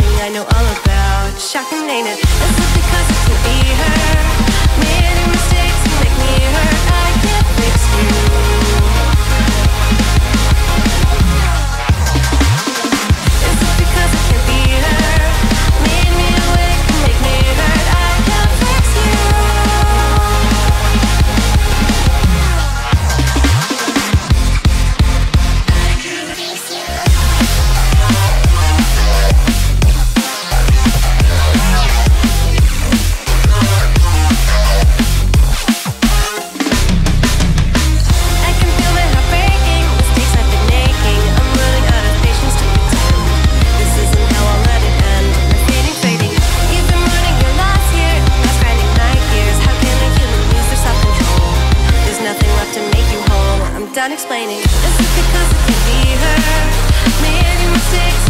I know all about. Shocking, ain't it? That's what the concept would be. done explaining. Is because it could be her? Maybe mistakes.